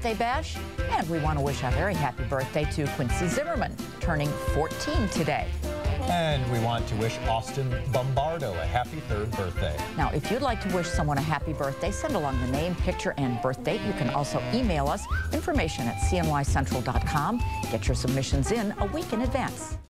birthday bash. And we want to wish a very happy birthday to Quincy Zimmerman, turning 14 today. And we want to wish Austin Bombardo a happy third birthday. Now, if you'd like to wish someone a happy birthday, send along the name, picture, and birth date. You can also email us information at cnycentral.com. Get your submissions in a week in advance.